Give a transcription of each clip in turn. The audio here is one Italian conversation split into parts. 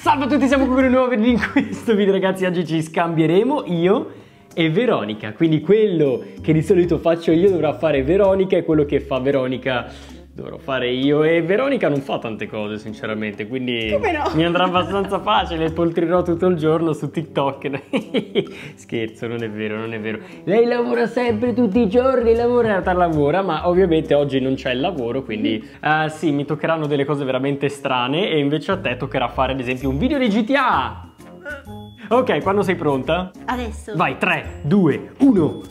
Salve a tutti, siamo qui con un nuovo video in questo video ragazzi, oggi ci scambieremo io e Veronica, quindi quello che di solito faccio io dovrà fare Veronica e quello che fa Veronica dovrò fare io e Veronica non fa tante cose sinceramente quindi no? mi andrà abbastanza facile poltrirò tutto il giorno su TikTok scherzo non è vero non è vero lei lavora sempre tutti i giorni lavora lavora ma ovviamente oggi non c'è il lavoro quindi uh, sì mi toccheranno delle cose veramente strane e invece a te toccherà fare ad esempio un video di GTA Ok, quando sei pronta? Adesso. Vai, 3, 2, 1.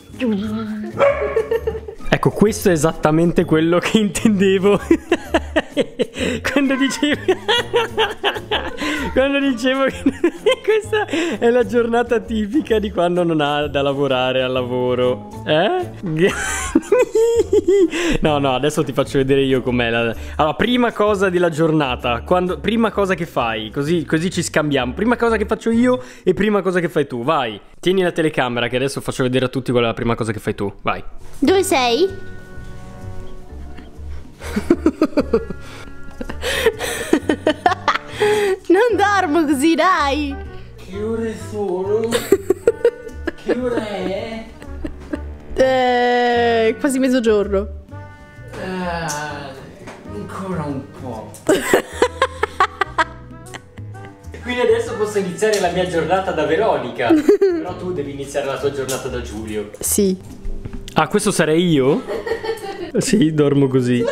Ecco, questo è esattamente quello che intendevo quando dicevo quando dicevo che questa è la giornata tipica di quando non ha da lavorare al lavoro. Eh? no, no, adesso ti faccio vedere io com'è la... Allora, prima cosa della giornata, quando... prima cosa che fai, così, così ci scambiamo. Prima cosa che faccio io e prima cosa che fai tu, vai. Tieni la telecamera che adesso faccio vedere a tutti qual è la prima cosa che fai tu, vai. Dove sei? non dormo così, dai! Che ore sono? che ore è? Eh, quasi mezzogiorno. Ah, ancora un po'. Quindi adesso posso iniziare la mia giornata da Veronica. Però tu devi iniziare la tua giornata da Giulio. Sì. Ah, questo sarei io? Sì, dormo così.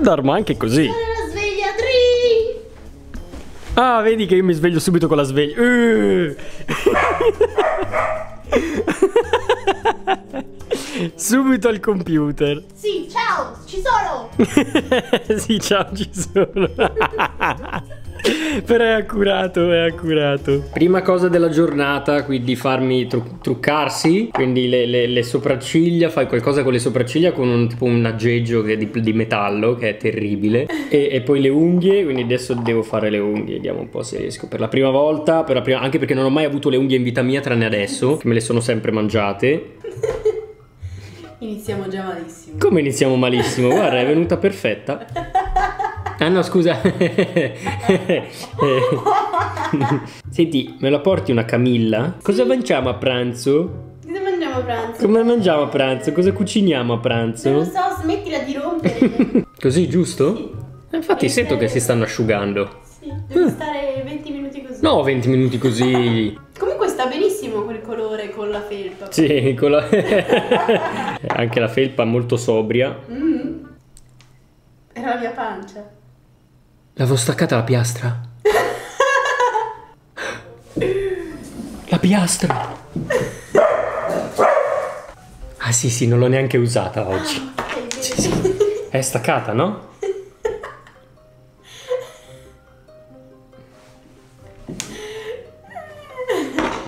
Dormo anche così. La sveglia, Tri! Ah, vedi che io mi sveglio subito con la sveglia. Uh. subito al computer. Sì, ciao, ci sono! sì, ciao, ci sono. Però è accurato, è accurato. Prima cosa della giornata, quindi farmi tru truccarsi, quindi le, le, le, sopracciglia, fai qualcosa con le sopracciglia con un, tipo un aggeggio di, di, metallo che è terribile. E, e, poi le unghie, quindi adesso devo fare le unghie, vediamo un po' se riesco. Per la prima volta, per la prima, anche perché non ho mai avuto le unghie in vita mia tranne adesso, che me le sono sempre mangiate. Iniziamo già malissimo. Come iniziamo malissimo? Guarda, è venuta perfetta. Ah no, scusa. Senti, me la porti una Camilla? Cosa mangiamo a pranzo? Cosa mangiamo a pranzo? Come mangiamo a pranzo? Cosa cuciniamo a pranzo? Non lo so, smettila di rompere. Così, giusto? Sì. Infatti e sento che si stanno asciugando. Sì, devi mm. stare 20 minuti così. No, 20 minuti così. Comunque sta benissimo quel colore con la felpa. Sì, con la... Anche la felpa molto sobria. Mm. Era la mia pancia. L'avevo staccata la piastra. La piastra. Ah sì sì, non l'ho neanche usata oggi. Sì, sì. È staccata, no?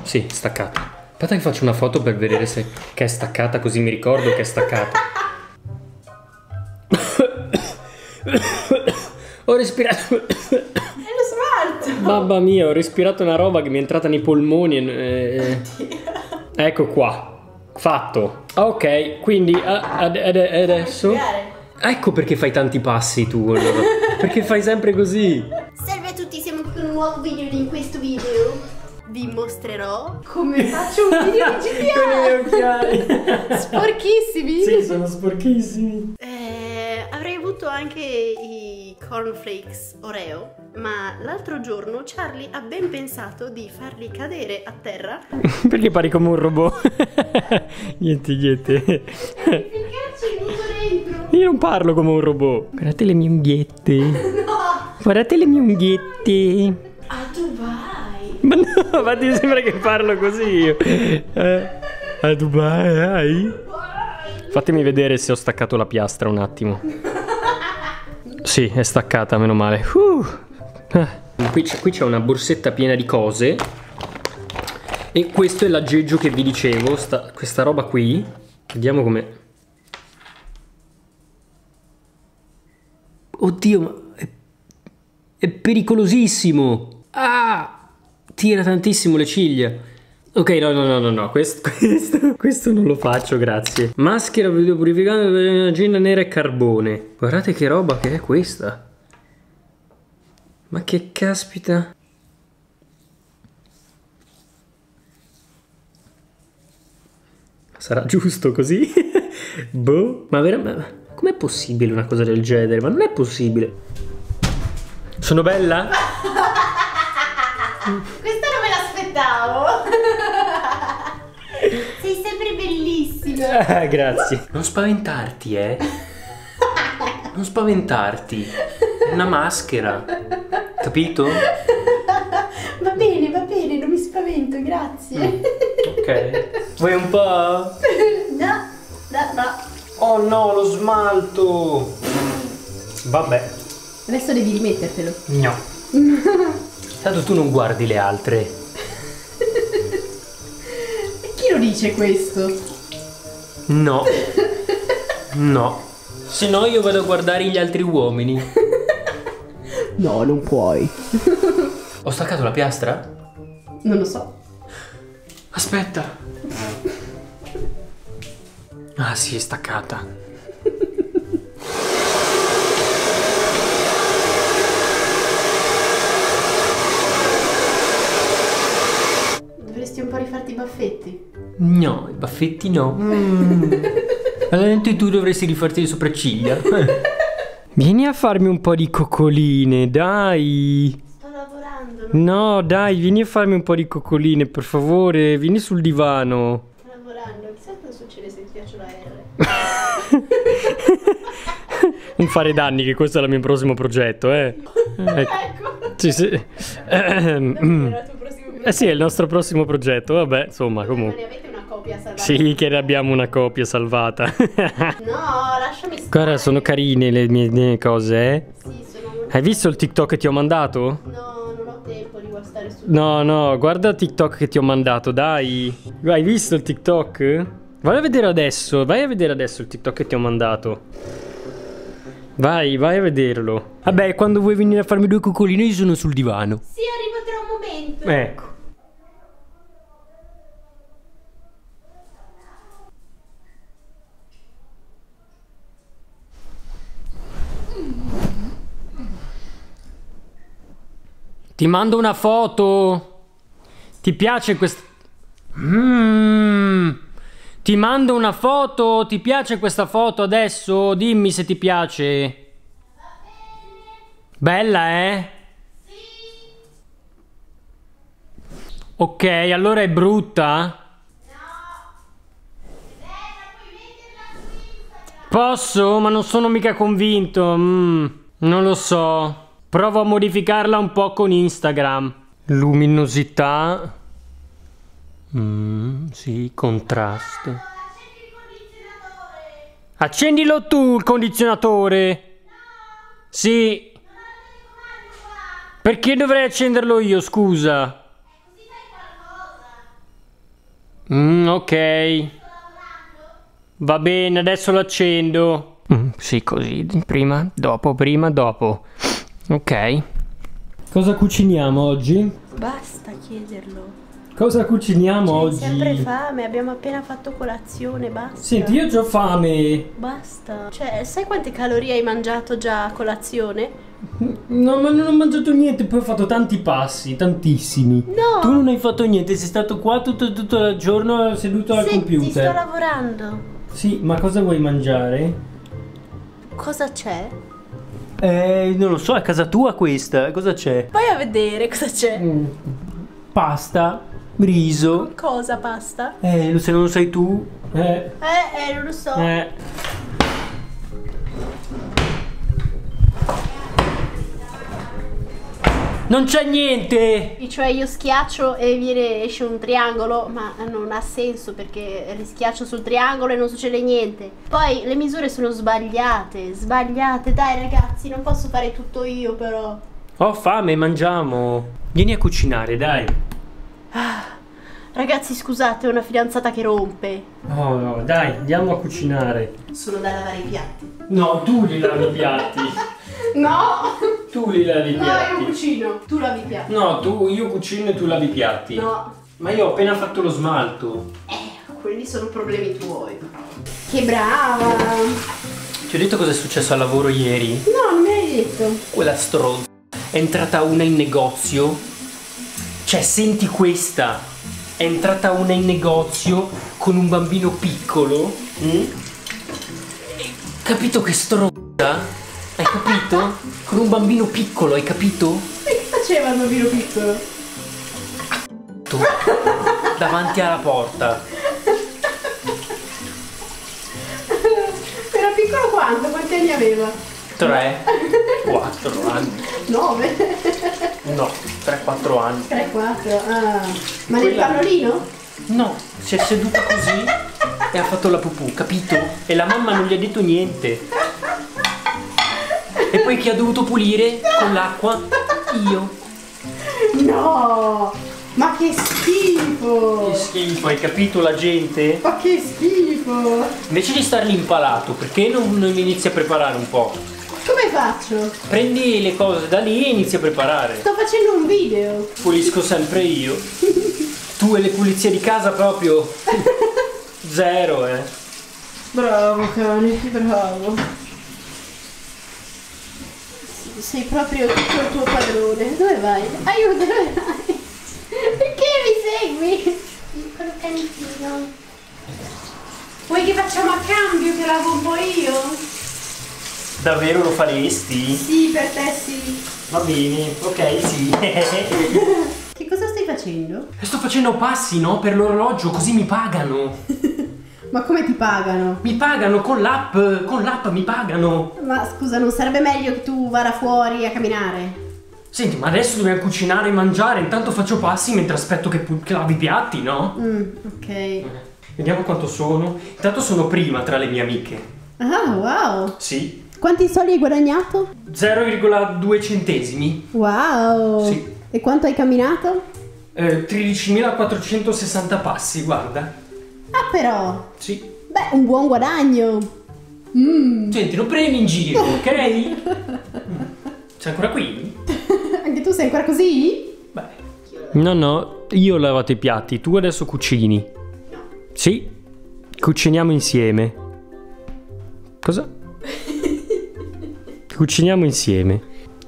Sì, staccata. Aspetta che faccio una foto per vedere se è staccata, così mi ricordo che è staccata. Ho respirato. È lo smalto! Mamma mia, ho respirato una roba che mi è entrata nei polmoni. E... Ecco qua. Fatto. Ok, quindi ad, ad, adesso. Ecco perché fai tanti passi tu. Allora. perché fai sempre così. Salve a tutti, siamo qui con un nuovo video. In questo video vi mostrerò come faccio un video di GTA. con i miei occhiali. Sporchissimi. Sì, sono sporchissimi. Eh, avrei avuto anche i cornflakes Oreo, ma l'altro giorno Charlie ha ben pensato di farli cadere a terra. Perché pari come un robot? niente, niente. dentro. Io non parlo come un robot. Guardate le mie unghiette. no. Guardate le mie unghiette. A Dubai. Ma no, ma ti sembra che parlo così io. Eh, a Dubai. Fatemi vedere se ho staccato la piastra un attimo. Sì, è staccata, meno male. Uh. Qui c'è una borsetta piena di cose. E questo è l'aggeggio che vi dicevo, sta, questa roba qui. Vediamo come... Oddio, ma è, è pericolosissimo. Ah! Tira tantissimo le ciglia. Ok, no, no, no, no, no, questo, questo, questo non lo faccio, grazie. Maschera video purificante per gina nera e carbone. Guardate che roba che è questa. Ma che caspita? Sarà giusto così? boh, ma veramente... Com'è possibile una cosa del genere? Ma non è possibile. Sono bella? Questa non me l'aspettavo. Sei sempre bellissimo. Ah, grazie. Non spaventarti, eh. Non spaventarti. È una maschera. Capito? Va bene, va bene, non mi spavento, grazie. Mm. Ok. Vuoi un po'? No, no, no. Oh no, lo smalto. Vabbè. Adesso devi rimettertelo. No. Tanto tu non guardi le altre. E chi lo dice questo? No. No. Se no io vado a guardare gli altri uomini. No, non puoi. Ho staccato la piastra? Non lo so. Aspetta. Ah sì, è staccata. Dovresti un po' rifarti i baffetti. No, i baffetti no. Mm. Allora tu dovresti rifarti le sopracciglia. Vieni a farmi un po' di coccoline, dai. Sto lavorando. No, dai, vieni a farmi un po' di coccoline, per favore. Vieni sul divano. Sto lavorando. Chissà cosa succede se ti piace la R. non fare danni, che questo è il mio prossimo progetto, eh. ecco. Sì, sì. Tuo prossimo Eh sì, è il nostro prossimo progetto, vabbè, insomma, Ma comunque. Copia salvata? Sì, che ne abbiamo una copia salvata. No, lasciami stare. Guarda, sono carine le mie, mie cose, eh. Sì, sono molto... Hai visto il TikTok che ti ho mandato? No, non ho tempo di guardare su... No, no, guarda il TikTok che ti ho mandato, dai. Hai visto il TikTok? Vai a vedere adesso, vai a vedere adesso il TikTok che ti ho mandato. Vai, vai a vederlo. Vabbè, quando vuoi venire a farmi due coccoline io sono sul divano. Sì, arrivo tra un momento. Ecco. Ti mando una foto. Ti piace questa... Mmm. Ti mando una foto. Ti piace questa foto adesso? Dimmi se ti piace. Bella, eh? Ok, allora è brutta? Posso? Ma non sono mica convinto. Mm, non lo so. Provo a modificarla un po' con Instagram. Luminosità. Mm, sì, contrasto. Accendilo tu il condizionatore. Sì. Perché dovrei accenderlo io, scusa? Mm, ok. Va bene, adesso lo accendo. Mm, sì, così. Prima, dopo, prima, dopo. Ok. Cosa cuciniamo oggi? Basta chiederlo. Cosa cuciniamo C'hai oggi? sempre fame, abbiamo appena fatto colazione, basta. Senti, io ho fame. Basta. Cioè, sai quante calorie hai mangiato già a colazione? No, ma non ho mangiato niente, poi ho fatto tanti passi, tantissimi. No. Tu non hai fatto niente, sei stato qua tutto, tutto il giorno seduto al Senti, computer. sto lavorando. Sì, ma cosa vuoi mangiare? Cosa c'è? Eh, non lo so, è casa tua questa, cosa c'è? Vai a vedere cosa c'è. Mm, Pasta, riso. Cosa pasta? Eh, se non lo sai tu. Eh, Eh, eh, non lo so. eh. Non c'è niente! Cioè io schiaccio e viene, esce un triangolo, ma non ha senso perché rischiaccio sul triangolo e non succede niente. Poi le misure sono sbagliate, sbagliate. Dai ragazzi, non posso fare tutto io però. Ho fame, mangiamo. Vieni a cucinare, dai. Ragazzi scusate, ho una fidanzata che rompe. Oh no, dai, andiamo a cucinare. Sono da lavare i piatti. No, tu li lavi i piatti. No! Tu li lavi i No, io piatti. cucino. Tu lavi i piatti. No, tu, io cucino e tu lavi i piatti. No. Ma io ho appena fatto lo smalto. Eh, quelli sono problemi tuoi. Che brava! Ti ho detto cosa è successo al lavoro ieri? No, non mi hai detto. Quella stronza è entrata una in negozio. Cioè, senti questa. È entrata una in negozio con un bambino piccolo. Mm? Capito che stronza? Capito? Con un bambino piccolo, hai capito? E che faceva il bambino piccolo? Tu, davanti alla porta. Era piccolo quanto? Quanti anni aveva? Tre, quattro anni. Nove? No, tre, quattro anni. Tre, quattro. Ah. Ma nel Quella- pannolino? No, si è seduta così e ha fatto la pupù, capito? E la mamma non gli ha detto niente. E poi chi ha dovuto pulire con l'acqua? Io. No! Ma che schifo! Che schifo, hai capito la gente? Ma che schifo! Invece di star lì impalato, perché non, non inizi a preparare un po'? Come faccio? Prendi le cose da lì e inizi a preparare. Sto facendo un video. Pulisco sempre io. Tu e le pulizie di casa proprio zero, eh. Bravo cane, bravo. Sei proprio tutto il tuo padrone. Dove vai? Aiuto, dove vai? Perché mi segui? Piccolo canitino. Vuoi che facciamo a cambio che lavo un po' io? Davvero lo faresti? Sì, per te sì. Va bene, ok, sì. Che cosa stai facendo? Sto facendo passi, no? Per l'orologio, così mi pagano. Ma come ti pagano? Mi pagano con l'app, con l'app mi pagano. Ma scusa, non sarebbe meglio che tu vada fuori a camminare? Senti, ma adesso dobbiamo cucinare e mangiare, intanto faccio passi mentre aspetto che, che lavi i piatti, no? Mm, ok. Vediamo quanto sono. Intanto sono prima tra le mie amiche. Ah, wow. Sì. Quanti soldi hai guadagnato? 0,2 centesimi. Wow! Sì. E quanto hai camminato? Eh, 13.460 passi, guarda. Ah, però! Sì. Beh, un buon guadagno! Mm. Senti, non premi in giro, ok? Sei ancora qui? Anche tu sei ancora così? Beh. No, no, io ho lavato i piatti, tu adesso cucini. Sì, cuciniamo insieme. Cosa? Cuciniamo insieme.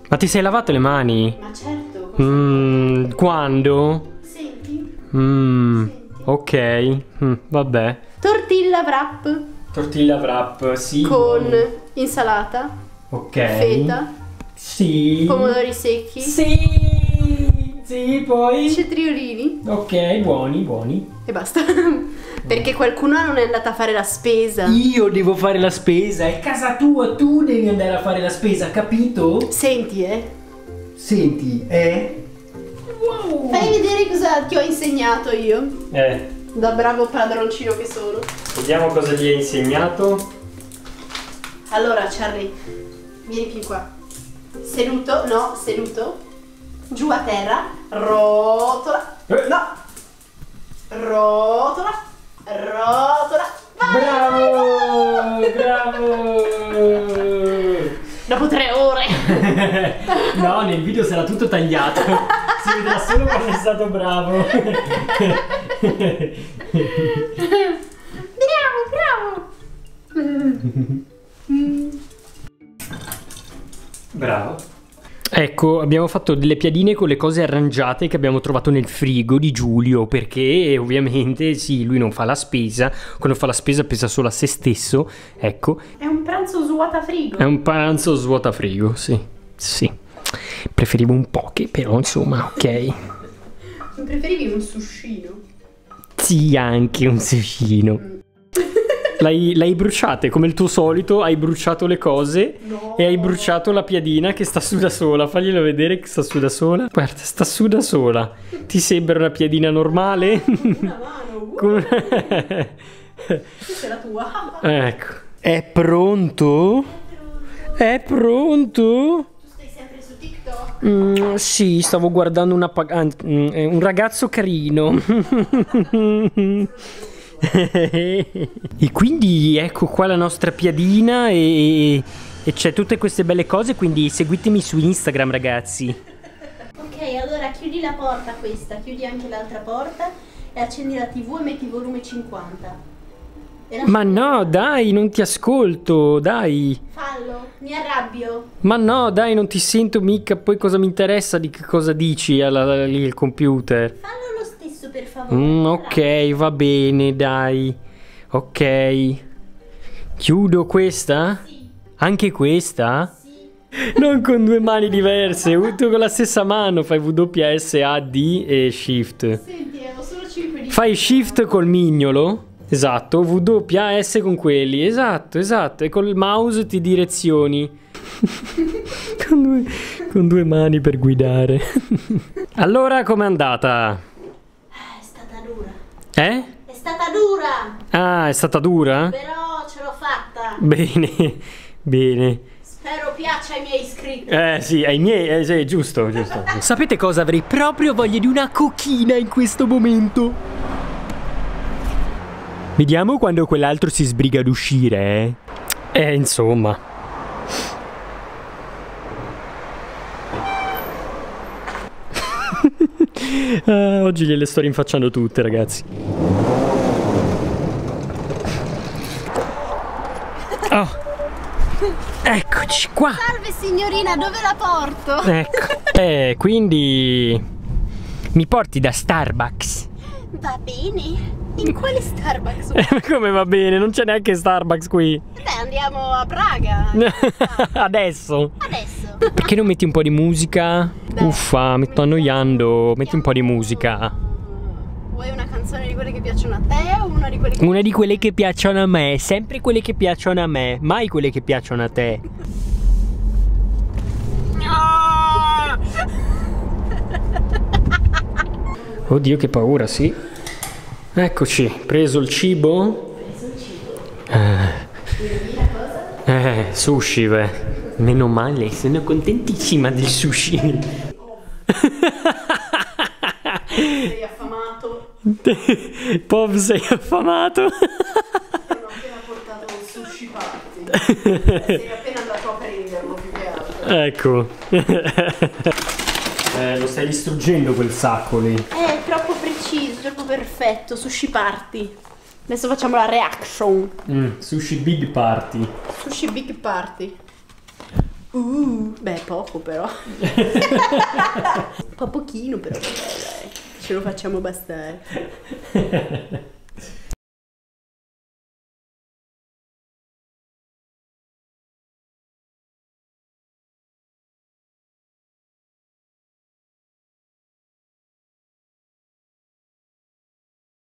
Ma ti sei lavato le mani? Ma certo! Mmm, quando? Senti? Mmm, ok, mm, vabbè. Tortilla wrap Tortilla wrap, sì. con insalata, Ok. feta, Sì. pomodori secchi, Sì, sì, poi. cetriolini Ok, buoni, buoni. e basta. Perché qualcuno non è andato a fare la spesa. Io devo fare la spesa, è casa tua, tu devi andare a fare la spesa, capito? Senti, eh. Senti, eh? Vedere cosa ti ho insegnato io. Eh, Da bravo padroncino che sono. vediamo cosa gli hai insegnato. Allora, Charlie, vieni più qua. Seduto, no, seduto. Giù a terra. Rotola. Eh. No. Rotola. Rotola. Vai. Bravo, bravo. Dopo tre ore. no, nel video sarà tutto tagliato. Si vedrà solo quando è stato bravo. bravo, bravo. Bravo. Ecco, abbiamo fatto delle piadine con le cose arrangiate che abbiamo trovato nel frigo di Giulio, perché ovviamente sì, lui non fa la spesa, quando fa la spesa pensa solo a se stesso, ecco, È un pranzo svuota frigo. è un pranzo svuota frigo, sì, sì. Preferivo un poche, però insomma, ok. Non preferivi un sushino? Sì, anche un sushino. L'hai, l'hai bruciate come il tuo solito, hai bruciato le cose No. e hai bruciato la piadina che sta su da sola. Faglielo vedere che sta su da sola. Guarda, sta su da sola. Ti sembra una piadina normale? Una mano. Uh, Come- questa è la tua. ecco. È pronto? È pronto? TikTok. Mm, sì, stavo guardando una pag- ah, un ragazzo carino. e quindi ecco qua la nostra piadina e, e c'è tutte queste belle cose, quindi seguitemi su Instagram ragazzi. Ok, allora chiudi la porta questa, chiudi anche l'altra porta e accendi la tv e metti volume 50. Ma no, dai, non ti ascolto, dai. Fallo, mi arrabbio. Ma no, dai, non ti sento mica, poi cosa mi interessa di che cosa dici lì al computer? Fallo lo stesso, per favore. Mm, ok, va bene, dai. Ok. Chiudo questa? Sì, Anche questa? sì. Non con due mani diverse, tu con la stessa mano fai WSAD e Shift. Senti, avevo solo 5 di Fai Shift col mignolo, esatto, WAS con quelli, esatto, esatto, e col mouse ti direzioni. con, due, con due mani per guidare. allora, com'è andata? Eh, È stata dura. Eh? È stata dura, Ah, è stata dura? però ce l'ho fatta. Bene, bene. Spero piaccia ai miei iscritti. Eh sì, ai miei, eh, sì, giusto, giusto. Sapete cosa? Avrei proprio voglia di una cochina in questo momento. Vediamo quando quell'altro si sbriga ad uscire, eh. Eh, insomma. Ah, oggi gliele sto rinfacciando tutte, ragazzi. Oh. Eccoci qua. Salve signorina, dove la porto? Ecco. Eh, quindi mi porti da Starbucks? Va bene. In quale Starbucks? Eh, Come va bene? Non c'è neanche Starbucks qui. Beh, andiamo a Praga. Adesso. Adesso. Perché non metti un po' di musica? Dai. Uffa, mi sto annoiando. Metti un po' di musica. Vuoi una canzone di quelle che piacciono a te o una di quelle che... Una di quelle che piacciono a me, sempre quelle che piacciono a me, mai quelle che piacciono a te. Oddio, che paura, sì. Eccoci, preso il cibo. Eh, eh sushi, beh. Meno male, sono contentissima del sushi. Sei affamato. Pov, sei affamato? Hanno appena portato un sushi party. Sei appena andato a prenderlo più che altro. Ecco. eh, lo stai distruggendo quel sacco lì. È troppo perfetto. Sushi party. Adesso facciamo la reaction. Mm, sushi big party. Sushi big party. Uh, beh, poco però. Un po' pochino però. Dai. Ce lo facciamo bastare.